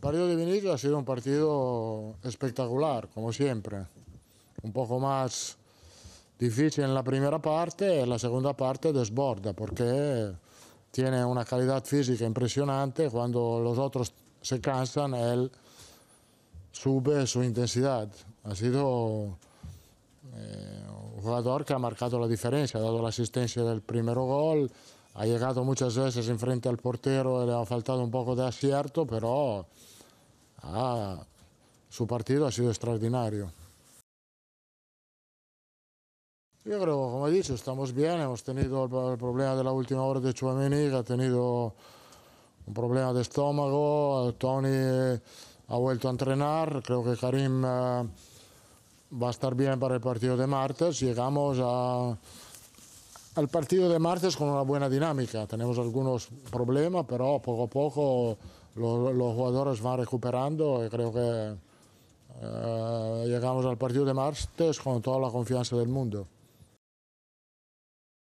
partido de Vinicius ha sido un partido espectacular, como siempre. Un poco más difícil en la primera parte, en la segunda parte desborda, porque tiene una calidad física impresionante. Cuando los otros se cansan, él sube su intensidad. Ha sido eh, un jugador que ha marcado la diferencia, ha dado la asistencia del primer gol, ha llegado muchas veces enfrente al portero le ha faltado un poco de acierto, pero ah, su partido ha sido extraordinario. Yo creo, como he dicho, estamos bien, hemos tenido el, problema de la última hora de Chouameni, que ha tenido un problema de estómago, Tony ha vuelto a entrenar, creo que Karim eh, va a estar bien para el partido de martes, llegamos a, al partido de martes con una buena dinámica, tenemos algunos problemas, pero poco a poco los, jugadores van recuperando y creo que eh, llegamos al partido de martes con toda la confianza del mundo.